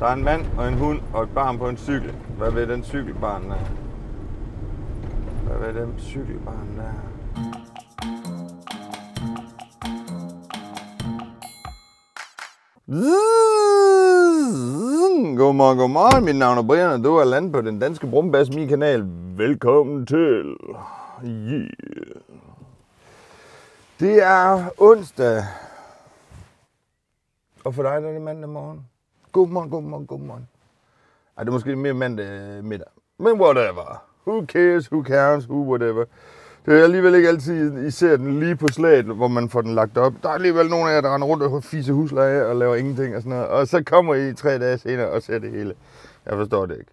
Der er en mand og en hund og et barn på en cykel. Hvad ved den cykelbarn der? Hvad ved den cykelbarn der? Godmorgen, godmorgen. Mit navn er Brian, og du er landet på den danske Brumbass, min kanal. Velkommen til. Yeah. Det er onsdag. Og for dig der er det mandag morgen. Godmorgen, godmorgen, godmorgen. Ej, det er måske mere mandag øh, middag. Men whatever. Who cares, who counts, who whatever. Det er alligevel ikke altid, I ser den lige på slaget, hvor man får den lagt op. Der er alligevel nogen af jer, der render rundt og fiser husleje og laver ingenting og sådan noget. Og så kommer I tre dage senere og ser det hele. Jeg forstår det ikke.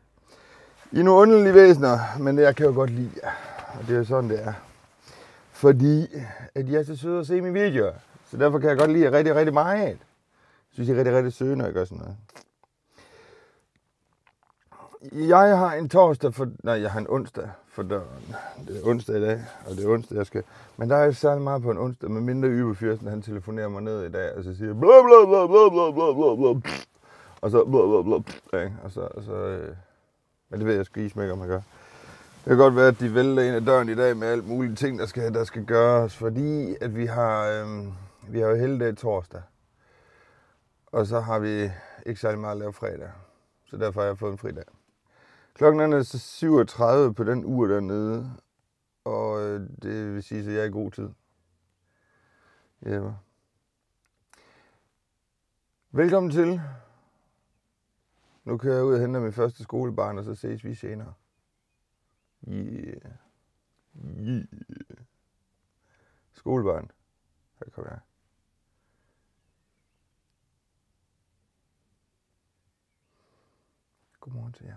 I er nogle underlige væsener, men jeg kan jo godt lide jer. Og det er jo sådan, det er. Fordi at I er så søde at se mine videoer. Så derfor kan jeg godt lide jer rigtig, rigtig meget. Synes, I er rigtig, rigtig søde, når jeg gør sådan noget. Jeg har en torsdag for... Nej, jeg har en onsdag for døren. Det er onsdag i dag, og det er onsdag, jeg skal... Men der er ikke særlig meget på en onsdag, med mindre Yberfyrsten, han telefonerer mig ned i dag, og så siger bla bla bla bla bla bla bla bla og så bla bla bla, bla og så, og så øh... men det ved jeg sgu ikke, om man gør. Det kan godt være, at de vælter ind ad døren i dag med alt mulige ting, der skal, der skal gøres, fordi at vi har, øh, vi har jo hele dag torsdag. Og så har vi ikke særlig meget at lave fredag. Så derfor har jeg fået en fridag. Klokken er så 37 på den uge dernede, og øh, det vil sige, at jeg er i god tid. Ja. Velkommen til. Nu kører jeg ud og henter min første skolebarn, og så ses vi senere. Yeah. Yeah. Skolebarn. Her kommer jeg. Godmorgen til jer.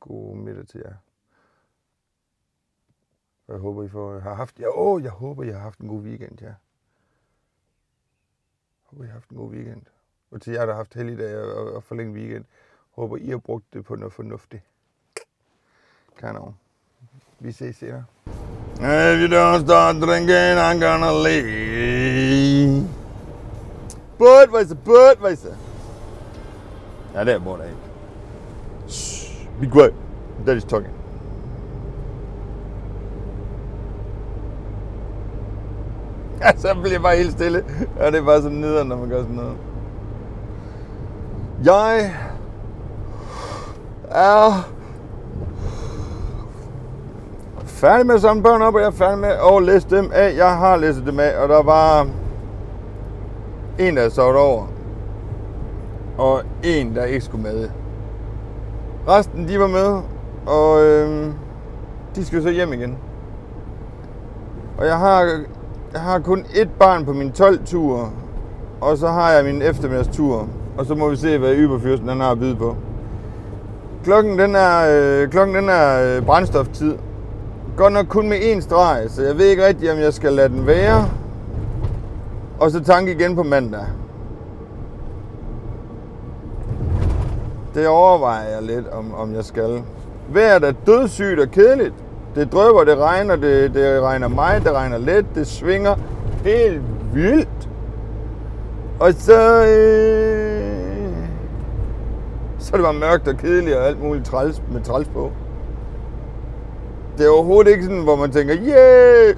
God middag til jer. Og jeg håber, I får, har haft... Ja, åh, jeg håber, I har haft en god weekend, ja. Jeg håber, I har haft en god weekend. Og til jer, der har haft helligdag og, og forlænget weekend, håber, I har brugt det på noget fornuftigt. Kanon. Vi ses senere. If you don't start drinking, I'm gonna leave. Budweiser, Budweiser. Ja, det er mor, ikke. Shh, be quiet. Daddy's talking. Altså, ja, så bliver jeg bare helt stille. Og det er bare sådan nederen, når man gør sådan noget. Jeg er færdig med at samle børn op, og jeg er færdig med at læse dem af. Jeg har læst dem af, og der var en, der sovet over, og en, der ikke skulle med. Resten, de var med, og øh, de skal så hjem igen. Og jeg har, jeg har kun ét barn på min 12-tur, og så har jeg min eftermiddagstur, og så må vi se, hvad Yberfyrsten han har at byde på. Klokken den er, øh, klokken den er øh, brændstoftid. Godt nok kun med én streg, så jeg ved ikke rigtigt, om jeg skal lade den være. Og så tanke igen på mandag. Det overvejer jeg lidt, om, om jeg skal. Vejret er dødssygt og kedeligt. Det drøber, det regner, det, det regner mig, det regner let, det svinger helt vildt. Og så... Øh, så er det bare mørkt og kedeligt og alt muligt træls, med træls på. Det er overhovedet ikke sådan, hvor man tænker, yeah,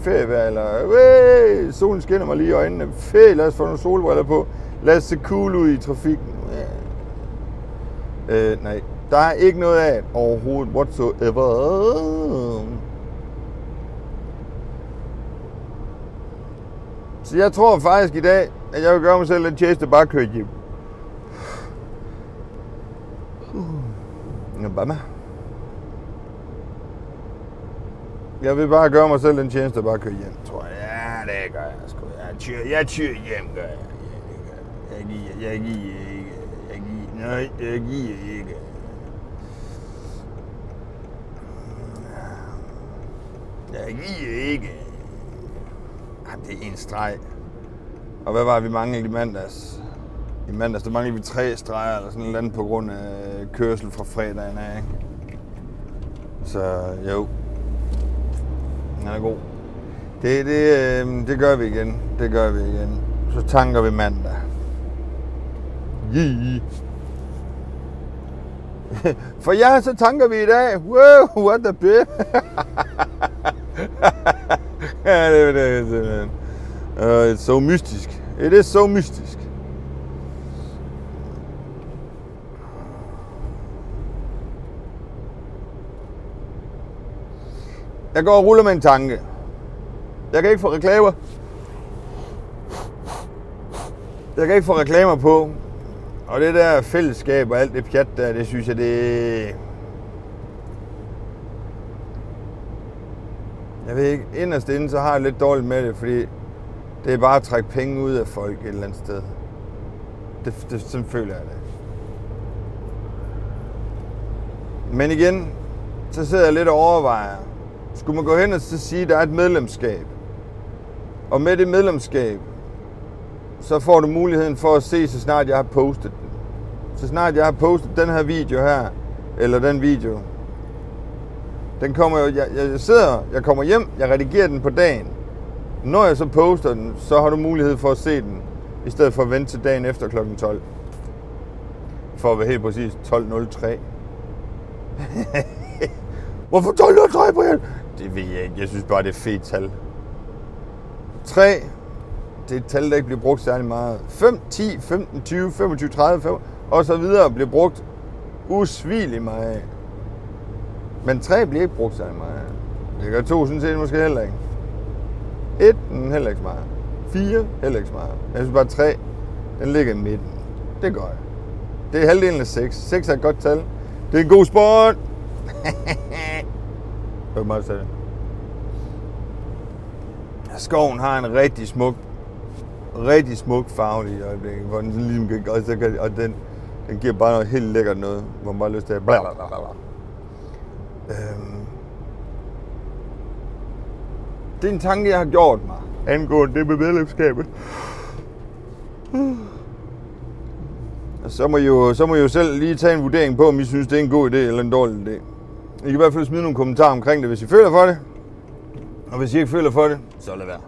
ferievejr, eller hey, solen skinner mig lige i øjnene, fedt, lad os få nogle solbriller på, lad os se cool ud i trafikken. Øh, nej, der er ikke noget af overhovedet whatsoever. Så jeg tror faktisk i dag, at jeg vil gøre mig selv en tjeneste bare køre hjem. Obama. Jeg vil bare gøre mig selv en tjeneste og bare køre hjem, tror jeg. Ja, det gør jeg sgu. Jeg tyrer, jeg tyrer hjem, gør jeg. Ja, det gør jeg. Jeg giver. Jeg giver, nej, jeg giver ikke. Jeg giver ikke. Jamen, det er en streg. Og hvad var vi manglede i mandags? I mandags, der manglede vi tre streger eller sådan noget andet på grund af øh, kørsel fra fredagen af. Ikke? Så jo, den er god. Det, det, øh, det gør vi igen. Det gør vi igen. Så tanker vi mandag. Yeah. For ja, så tanker vi i dag. Wow, what the bit? ja, det er det simpelthen. Uh, it's so mystisk. It is so mystisk. Jeg går og ruller med en tanke. Jeg kan ikke få reklamer. Jeg kan ikke få reklamer på. Og det der fællesskab og alt det pjat der, det synes jeg, det... Jeg ved ikke, inderst inden, så har jeg lidt dårligt med det, fordi det er bare at trække penge ud af folk et eller andet sted. Det, det, sådan føler jeg det. Men igen, så sidder jeg lidt og overvejer, skulle man gå hen og så sige, at der er et medlemskab. Og med det medlemskab, så får du muligheden for at se, så snart jeg har postet den. Så snart jeg har postet den her video her, eller den video, den kommer jo, jeg, jeg sidder, jeg kommer hjem, jeg redigerer den på dagen. Når jeg så poster den, så har du mulighed for at se den, i stedet for at vente til dagen efter kl. 12. For at være helt præcis 12.03. Hvorfor 12.03, Brian? Det ved jeg ikke. Jeg synes bare, det er et fedt tal. 3. Det er et tal, der ikke bliver brugt særlig meget. 5, 10, 15, 20, 25, 30, 5, og så videre bliver brugt usvigeligt meget. Men 3 bliver ikke brugt særlig meget. Det gør 2 sådan set måske heller ikke. 1, heller ikke så meget. 4, heller ikke så meget. Jeg synes bare 3, den ligger i midten. Det gør jeg. Det er halvdelen af 6. 6 er et godt tal. Det er en god sport. Det var meget det. Skoven har en rigtig smuk, rigtig smuk farve i øjeblikket, hvor den sådan ligesom kan, og, så kan, og den, den giver bare noget helt lækkert noget, hvor man bare har lyst til at bla bla bla bla. Øhm. Det er en tanke, jeg har gjort mig, angående det med medlemskabet. Så må, I jo, så må I jo selv lige tage en vurdering på, om I synes, det er en god idé eller en dårlig idé. I kan i hvert fald smide nogle kommentarer omkring det, hvis I føler for det. Og hvis I ikke føler for det, så lad være.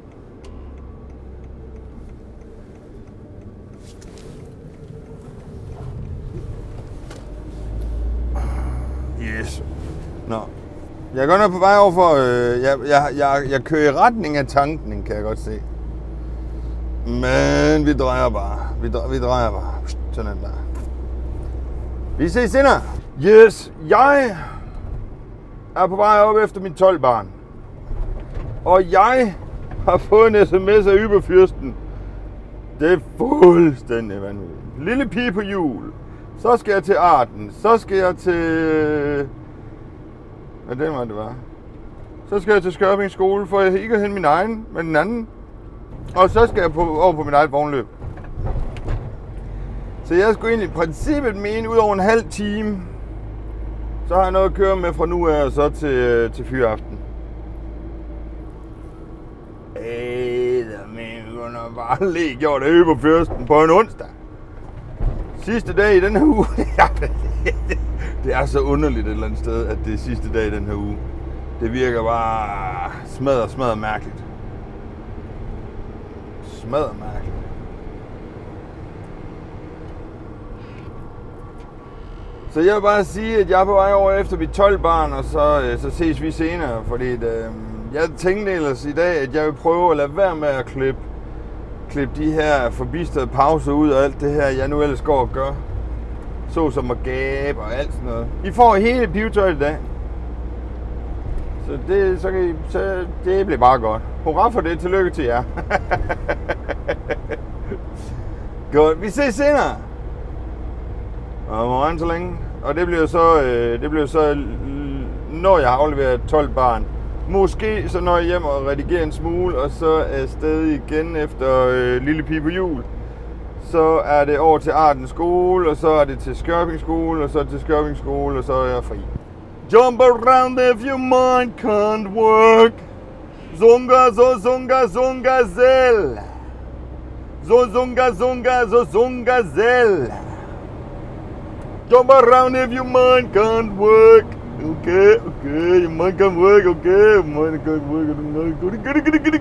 Yes. Nå. Jeg er godt nok på vej over for... Øh, jeg, jeg, jeg, jeg kører i retning af tanken, kan jeg godt se. Men vi drejer bare. Vi drejer, vi drejer bare. Sådan der. Vi ses senere. Yes, jeg er på vej op efter min 12 barn. Og jeg har fået en sms af Yberfyrsten. Det er fuldstændig vanvittigt. Lille pige på jul. Så skal jeg til Arden. Så skal jeg til... Hvad det var, det var. Så skal jeg til Skørping skole, for jeg ikke at hente min egen, men den anden. Og så skal jeg på, over på min eget vognløb. Så jeg skulle egentlig i princippet mene ud over en halv time, så har jeg noget at køre med fra nu af og så til, øh, til fyraften. Ej, men hun har bare lige gjort det på fyrsten på en onsdag. Sidste dag i den her uge. det er så underligt et eller andet sted, at det er sidste dag i den her uge. Det virker bare smadret, smadret mærkeligt. Smadret mærkeligt. Så jeg vil bare sige, at jeg er på vej over efter mit 12 barn, og så, øh, så ses vi senere. Fordi det, øh, jeg tænkte ellers i dag, at jeg vil prøve at lade være med at klippe, klippe de her forbistede pauser ud og alt det her, jeg nu ellers går og gør. Så som at gabe og alt sådan noget. I får hele pivetøjet i dag. Så det, så kan I, så det bliver bare godt. Hurra for det. Tillykke til jer. godt. Vi ses senere. Og morgen så længe. Og det bliver så, øh, det bliver så, når jeg har afleveret 12 barn. Måske så når jeg hjem og redigerer en smule, og så er stedet igen efter øh, Lille Pige på jul. Så er det over til Arden skole, og så er det til Skørping skole, og så til Skørping skole, og så er jeg fri. Jump around if your mind can't work. Zunga, zo, zunga, zunga, zel. Zo, zunga, zunga, zo, zunga, zel. Jump around if your mind can't work. Okay, okay, your mind can't work, okay, your mind can't work. Goody, goody, goody,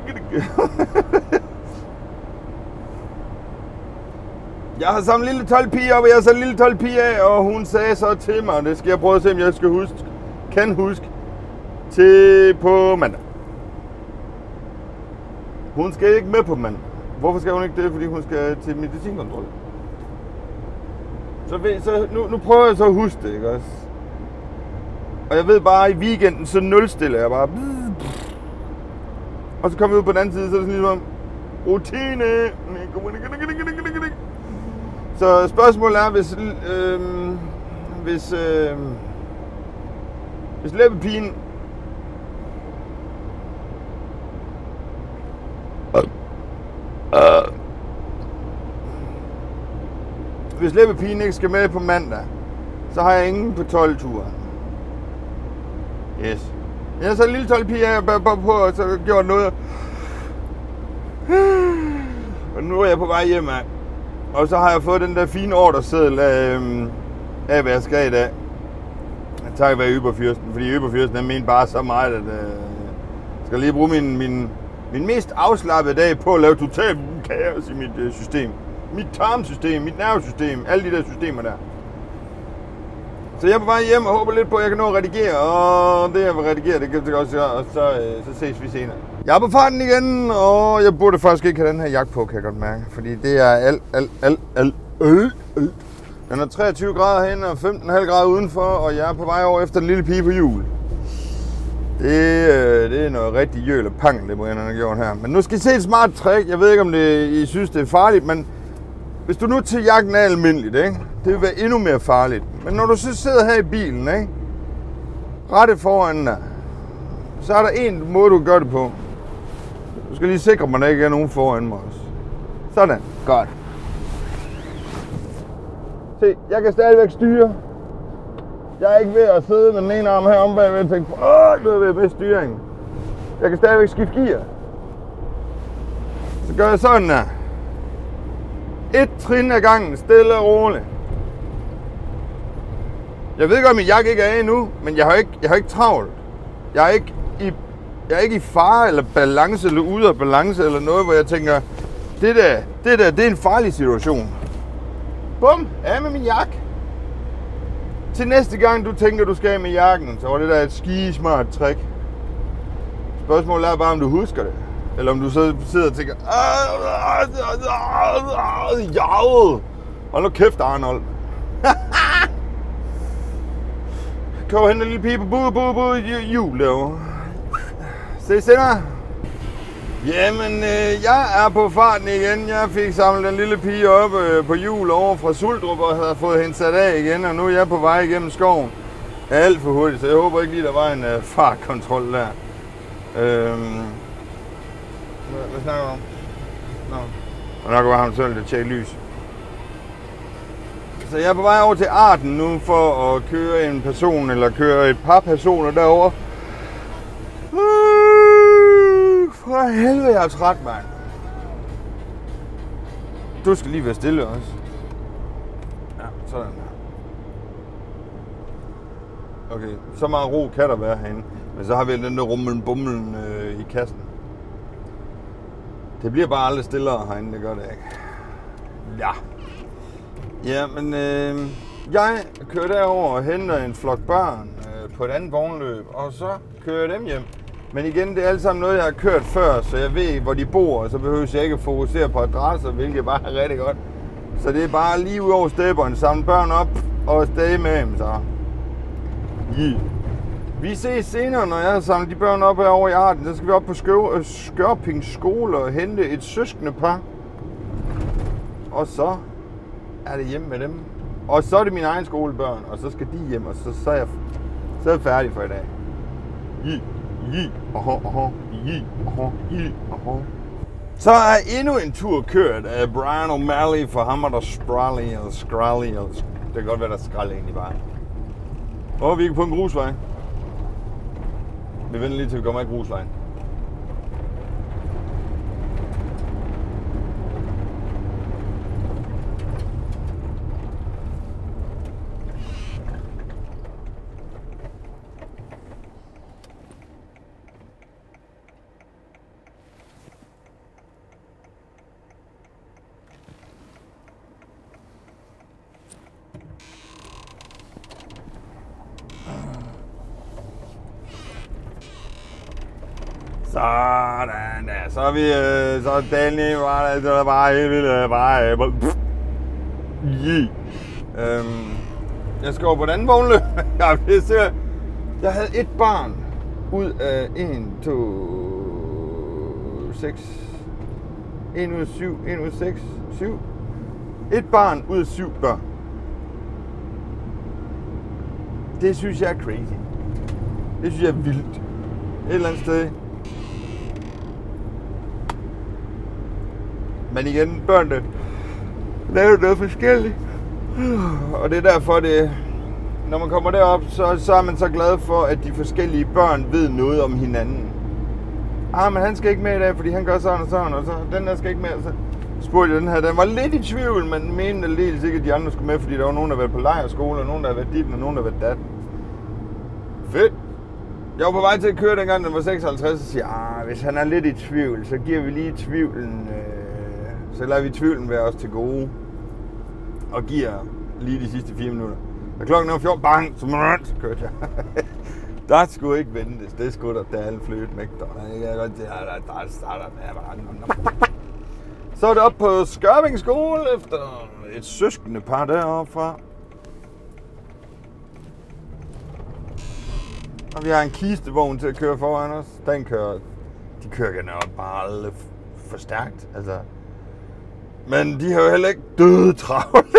goody, Jeg har samlet en lille 12 pige op, og jeg har sat en lille 12 pige af, og hun sagde så til mig, det skal jeg prøve at se, om jeg skal huske, kan huske, til på mandag. Hun skal ikke med på mandag. Hvorfor skal hun ikke det? Fordi hun skal til medicinkontrol. Så, ved, så nu, nu prøver jeg så at huske det, ikke også? Og jeg ved bare, at i weekenden, så nulstiller jeg bare. Og så kommer vi ud på den anden side, så er det sådan ligesom rutine. Så spørgsmålet er, hvis, øh, hvis, øh, hvis læbepigen Hvis læbepigen ikke skal med på mandag, så har jeg ingen på 12-turen. Yes. Jeg har så en lille 12 pige af på, og så gjort noget. Og nu er jeg på vej hjem af. Og så har jeg fået den der fine ordreseddel af, øhm, af hvad jeg skal i dag. Tak være Yberfyrsten, fordi Yberfyrsten er ment bare så meget, at øh, jeg skal lige bruge min, min, min mest afslappede dag på at lave totalt kaos i mit øh, system. Mit tarmsystem, mit nervesystem, alle de der systemer der. Så jeg er på vej hjem og håber lidt på, at jeg kan nå at redigere. Og det, jeg vil redigere, det kan jeg også gøre, og så, øh, så ses vi senere. Jeg er på farten igen, og jeg burde faktisk ikke have den her jagt på, kan jeg godt mærke. Fordi det er alt, alt, alt, alt, øl, øl. Den er 23 grader hen og 15,5 grader udenfor, og jeg er på vej over efter en lille pige på jul. Det, øh, det er noget rigtig jøl og pang, det Brian har gjort her. Men nu skal I se et smart trick. Jeg ved ikke, om det, I synes, det er farligt, men hvis du nu til jagten er almindeligt, ikke? det vil være endnu mere farligt. Men når du så sidder her i bilen, ikke? rette foran dig, så er der en måde, du gør det på. Du skal lige sikre mig, at der ikke er nogen foran mig også. Sådan. Godt. Se, jeg kan stadigvæk styre. Jeg er ikke ved at sidde med den ene arm her om bagved og tænke, åh, nu er jeg ved styringen. Jeg kan stadigvæk skifte gear. Så gør jeg sådan her. Et trin ad gangen, stille og roligt. Jeg ved godt, at min jakke ikke er af endnu, men jeg har ikke, jeg har ikke travlt. Jeg er ikke jeg er ikke i fare eller balance eller ude af balance eller noget, hvor jeg tænker, det der, det der, det er en farlig situation. Bum, af med min jakke. Til næste gang, du tænker, du skal af med jakken, så var det der et skismart trick. Spørgsmålet er bare, om du husker det. Eller om du så sidder og tænker, Hold nu kæft, Arnold. Kom og hente en lille pige på bud, bud, bud, jul derovre. Se senere. Jamen, øh, jeg er på farten igen. Jeg fik samlet den lille pige op øh, på jul over fra Suldrup og havde fået hende sat af igen, og nu er jeg på vej igennem skoven. Alt for hurtigt, så jeg håber ikke lige, der var en øh, fartkontrol der. Øhm, hvad, hvad snakker du om? Nå. Og nok var ham selv, der tjekke lys. Så jeg er på vej over til Arten nu for at køre en person, eller køre et par personer derover. Uh, for helvede, jeg er træt, mand. Du skal lige være stille også. Ja, sådan der. Okay, så meget ro kan der være herinde. Men så har vi den der rummeln bummeln øh, i kassen. Det bliver bare aldrig stillere herinde, det gør det ikke. Ja. Ja, men øh, jeg kører derover og henter en flok børn øh, på et andet vognløb, og så kører jeg dem hjem. Men igen, det er alt sammen noget, jeg har kørt før, så jeg ved, hvor de bor, og så behøver jeg ikke fokusere på adresser, hvilket bare er rigtig godt. Så det er bare lige ud over stepperen, samle børn op og afsted med dem, så. Yeah. Vi ses senere, når jeg har samlet de børn op herovre i Arden. Så skal vi op på øh, Skørping skole og hente et søskende par. Og så er det hjemme med dem. Og så er det mine egne skolebørn, og så skal de hjem, og så, så, er, jeg, så er jeg færdig for i dag. Yeah i, aha, aha, i, aha, i, aha. Så er endnu en tur kørt af Brian O'Malley for ham, der Sprally eller Skrally. Eller, det kan godt være, der er skrald egentlig bare. Og vi er på en grusvej. Vi venter lige til vi kommer af grusvejen. Vi, øh, så er var det var bare helt vildt, øh, bare, øh. Yeah. Øhm, jeg skal over på den anden vognløb. jeg, det jeg havde et barn ud af 1, 2, 6, 1 ud af 7, 1 ud af 6, 7. Et barn ud af 7 børn. Det synes jeg er crazy. Det synes jeg er vildt. Et eller andet sted. Men igen, børnene laver noget forskelligt. Og det er derfor, det, når man kommer derop, så, så er man så glad for, at de forskellige børn ved noget om hinanden. Ah, men han skal ikke med i dag, fordi han gør sådan og sådan, og så den der skal ikke med. Så spurgte jeg den her, den var lidt i tvivl, men mente aldeles sikkert, at de andre skulle med, fordi der var nogen, der var på lejerskole, og nogen, der havde været dit, og nogen, der var dat. Fedt. Jeg var på vej til at køre dengang, den var 56, og siger, ah, hvis han er lidt i tvivl, så giver vi lige tvivlen, øh, så lader vi tvivlen være os til gode, og giver lige de sidste 4 minutter. Da klokken er 14, bang, så, så kørte jeg. der skulle ikke ventes, det skulle der, er alle fløjt mægter. Så er det op på Skørving skole efter et søskende par deroppe fra. Og vi har en kistevogn til at køre foran os. Den kører, de kører generelt bare aldrig for stærkt. Altså. Men de har jo heller ikke døde travlt.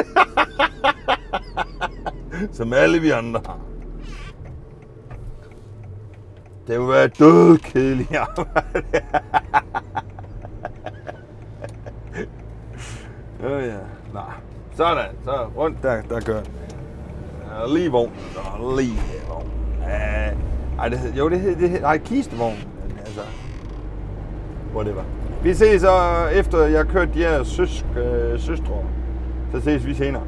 Som alle vi andre har. Det vil være døde kedeligt arbejde. Ja, ja. Nej. Sådan. Så rundt der, der gør den. Ja, lige vogn. Så lige vogn. Ja. Ej, det hed, jo, det hed, det hed, nej, kistevogn. Altså, whatever. Vi ses så efter jeg har kørt de her søsk, øh, søstre. Så ses vi senere.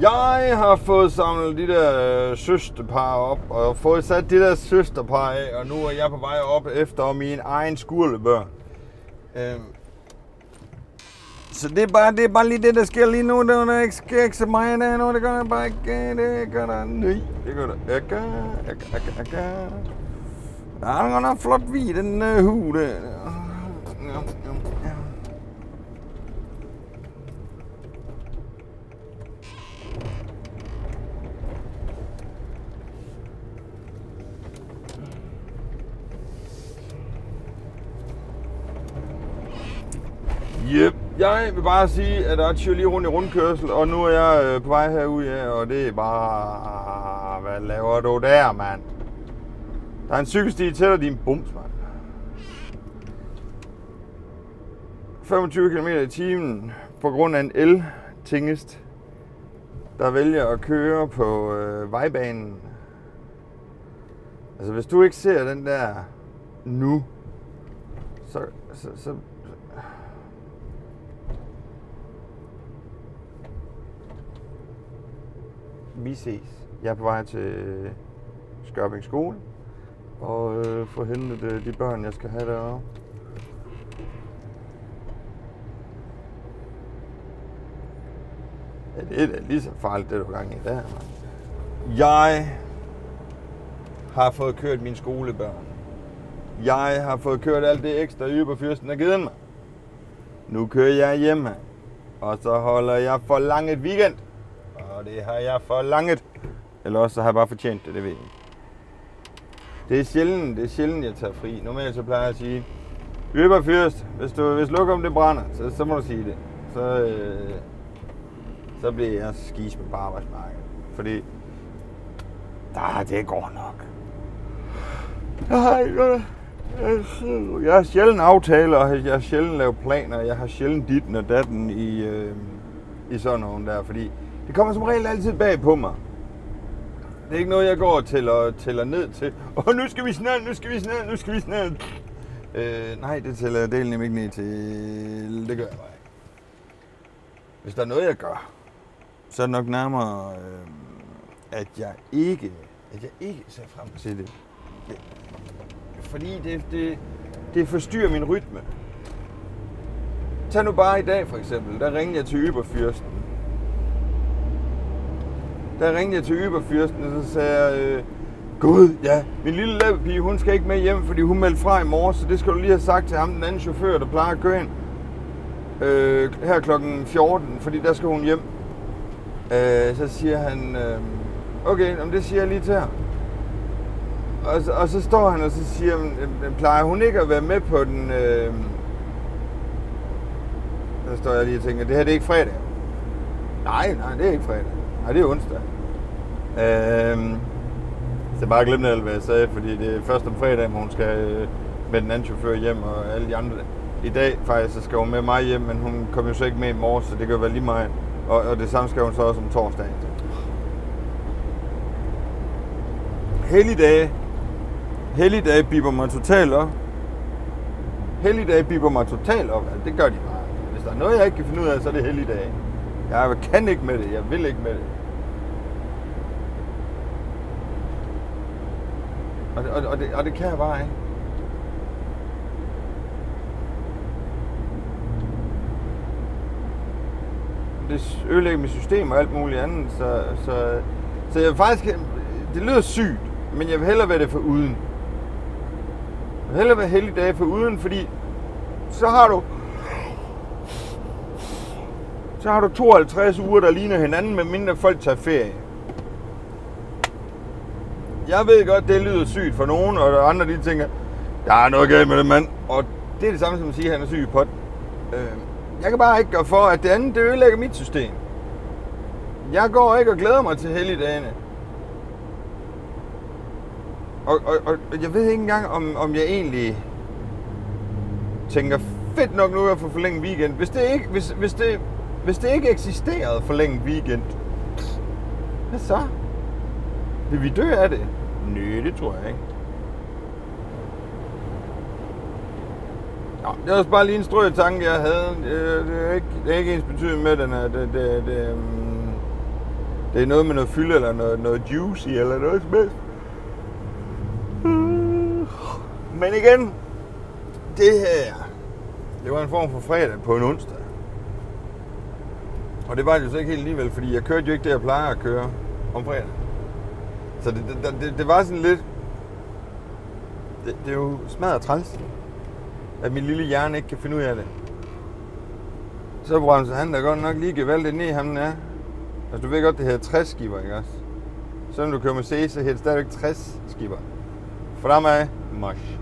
Jeg har fået samlet de der øh, søsterpar op, og fået sat de der søsterpar af, og nu er jeg på vej op efter min egen skurlebørn. Øhm, så det er, bare, det er bare lige det, der sker lige nu. Der, er ikke, sker ikke så meget der nu. Det gør der bare ikke. Øh, det gør der nej. Det gør der ikke. Ikke, ikke, ikke. Der er godt nok flot hvid, den uh, hue der. Ja, ja, ja. Yep. Jeg vil bare sige, at der er lige rundt i rundkørsel, og nu er jeg øh, på vej herud, ja, og det er bare... Hvad laver du der, mand? Der er en cykelsti til dig, din bums, mand. 25 km i timen på grund af en el-tingest, der vælger at køre på øh, vejbanen. Altså, hvis du ikke ser den der nu, så, så, så vi ses. Jeg er på vej til Skørping skole og øh, få hentet øh, de børn, jeg skal have deroppe. Det er da lige så farligt, det du gang i der. Jeg har fået kørt mine skolebørn. Jeg har fået kørt alt det ekstra, Yberfyrsten har givet mig. Nu kører jeg hjemme, og så holder jeg for langt weekend. Og det har jeg for langt. Eller også så har jeg bare fortjent det, det ved jeg. Det er sjældent, det er sjældent, jeg tager fri. Normalt så plejer jeg at sige, løber. Hvis, du, hvis lukker det brænder, så, så må du sige det. Så, øh, så bliver jeg skis med på arbejdsmarkedet. Fordi, der, det går nok. Jeg har ikke. Jeg har sjældent aftaler, og jeg har sjældent lavet planer. Jeg har sjældent dit og datten i, øh, i sådan nogen der, fordi det kommer som regel altid bag på mig. Det er ikke noget, jeg går og tæller, tæller ned til. Åh, oh, nu skal vi snart, nu skal vi snart, nu skal vi snart. Øh, nej, det tæller jeg delen ikke ned til. Det gør jeg bare ikke. Hvis der er noget, jeg gør, så er det nok nærmere, øh, at jeg ikke, at jeg ikke ser frem til det. det fordi det, det, det forstyrrer min rytme. Tag nu bare i dag for eksempel, der ringede jeg til Yberfyrsten der ringte jeg til Yberfyrsten, og så sagde jeg, øh, Gud, ja. Min lille pige, hun skal ikke med hjem, fordi hun meldte fra i morges, så det skal du lige have sagt til ham, den anden chauffør, der plejer at køre ind øh, her klokken 14, fordi der skal hun hjem. Øh, så siger han, øh, okay, om det siger jeg lige til ham. Og, så- og så står han og så siger, han, øh, plejer hun ikke at være med på den... Øh, så står jeg lige og tænker, det her det er ikke fredag. Nej, nej, det er ikke fredag. Nej, det er onsdag. Øh, så jeg bare glemte alt, hvad jeg sagde, fordi det er først om fredag, hvor hun skal øh, med den anden chauffør hjem, og alle de andre. I dag faktisk, så skal hun med mig hjem, men hun kom jo så ikke med i morges, så det kan jo være lige meget. Og, og det samme skal hun så også om torsdagen. Helligdage. Helligdage biber mig totalt op. Helligdage biber mig totalt op. Altså, det gør de bare. Hvis der er noget, jeg ikke kan finde ud af, så er det helligdage. Jeg kan ikke med det. Jeg vil ikke med det. Og, og, og, det, og det kan jeg bare ikke. Det ødelægger mit system og alt muligt andet, så, så, så jeg faktisk, det lyder sygt, men jeg vil hellere være det for uden. Jeg vil hellere være heldig dage for uden, fordi så har du så har du 52 uger, der ligner hinanden, med mindre folk tager ferie. Jeg ved godt, det lyder sygt for nogen, og andre de tænker, der er noget galt med det mand. Og det er det samme som at sige, at han er syg i pot. Øh, jeg kan bare ikke gøre for, at det andet det ødelægger mit system. Jeg går ikke og glæder mig til helligdagene. Og, og, og jeg ved ikke engang, om, om jeg egentlig tænker, fedt nok nu at få forlænget weekend. Hvis det ikke, hvis, hvis det, hvis det ikke eksisterede forlænget weekend, hvad så? Vil vi dø af det? Nej, det tror jeg ikke. Nå, det var bare lige en strøg tanke, jeg havde. Det, det, er ikke, det er ikke ens betydning med den her. Det, det, det, um, det er noget med noget fylde, eller noget, noget juicy, eller noget som helst. Men igen, det her, det var en form for fredag på en onsdag. Og det var det jo så ikke helt alligevel, fordi jeg kørte jo ikke det, jeg plejer at køre om fredag. Så det, det, det, det var sådan lidt... Det, det er jo smadret træls, at min lille hjerne ikke kan finde ud af det. Så bremser han da godt nok lige gevaldigt ned, ham er. Altså du ved godt, det hedder 60 skiver, ikke også? Selvom du kører Mercedes, så hedder det stadigvæk 60 skiver. Fremad, march.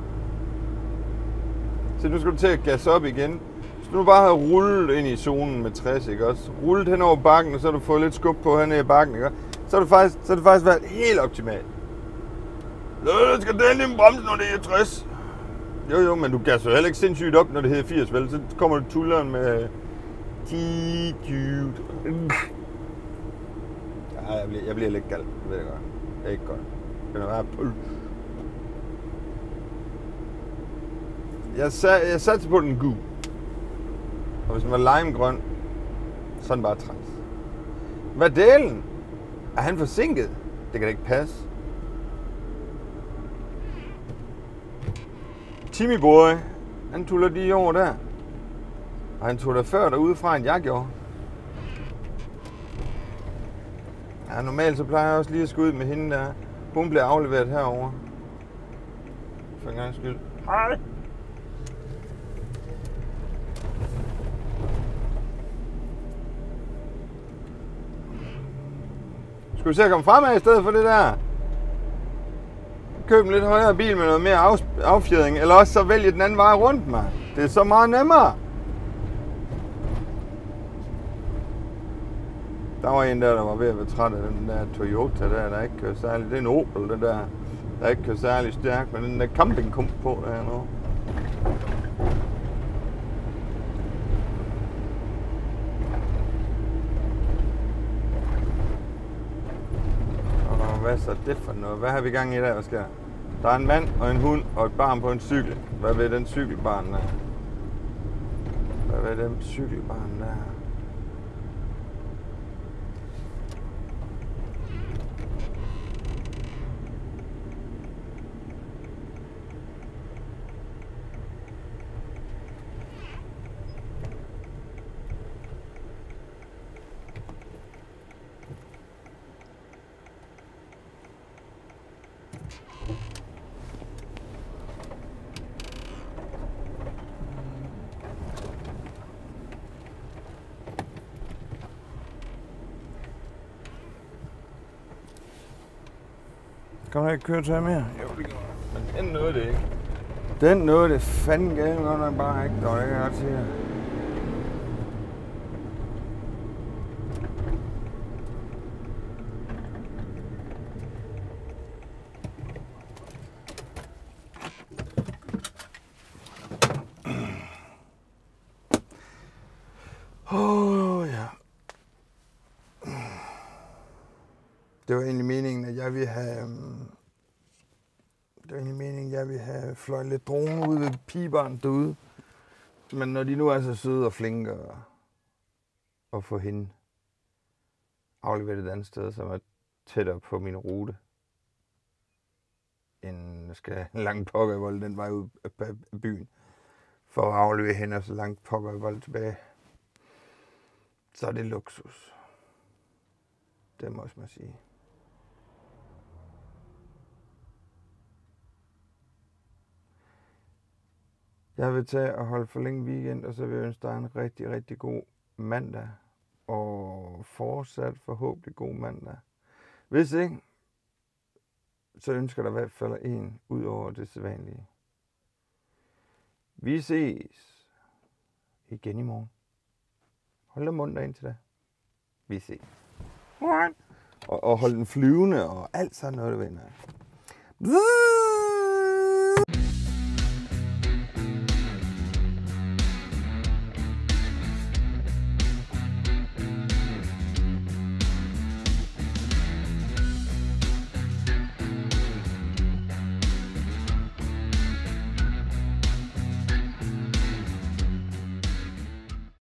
Så nu skal du til at gasse op igen. Så nu bare have rullet ind i zonen med 60, ikke også? Rullet hen over bakken, og så har du fået lidt skub på hernede i bakken, ikke også? Så har det faktisk, så har det faktisk været helt optimalt. Lød, skal den din bremse, når det er 60. Jo, jo, men du gasser jo heller ikke sindssygt op, når det hedder 80, vel? Så kommer du tulleren med 10, 20... Ja, jeg bliver, jeg bliver lidt gal, det ved jeg godt. Det er ikke godt. Det er bare. Jeg, sat, jeg satte på den gul. Og hvis den var limegrøn, så er den bare træls. Hvad delen? Er han forsinket? Det kan da ikke passe. Timmy boy, han tuller lige over der. Og han tog der før derude fra, end jeg gjorde. Ja, normalt så plejer jeg også lige at skulle ud med hende der. Hun bliver afleveret herover. For en gang skyld. Hej. Skulle vi se at komme fremad i stedet for det der? Købe en lidt højere bil med noget mere af, affjedring, eller også så vælge den anden vej rundt, mig. Det er så meget nemmere. Der var en der, der var ved at være træt af den der Toyota der, der ikke kører særlig. Det er en Opel, det der, der ikke kører særlig stærkt, men den der campingkump på der nu. Og hvad så det for noget? Hvad har vi gang i dag? Hvad sker der? Der er en mand og en hund og et barn på en cykel. Hvad ved den cykelbarn der? Hvad ved den cykelbarn der? Der ikke køretøj mere? Jo, Men den nåede det ikke. Den nåede det fanden galt godt nok bare ikke. Nå, det kan jeg godt sige. Oh, ja. Det var egentlig meningen, at jeg ville have... Um, det var egentlig meningen, at fløj lidt drone ud ved pigebarn derude. Men når de nu er så søde og flinke og, og få hende afleveret et andet sted, som er tættere på min rute, end jeg skal en lang pokkervold den vej ud af byen, for at aflevere hende og så langt pokkervold tilbage så er det luksus. Det må man sige. Jeg vil tage og holde for længe weekend, og så vil jeg ønske dig en rigtig, rigtig god mandag. Og fortsat forhåbentlig god mandag. Hvis ikke, så ønsker der i hvert fald en ud over det sædvanlige. Vi ses igen i morgen. Hold da munden ind til det. Vi ses. Og, og hold den flyvende og alt sådan noget, venner. Bzzz.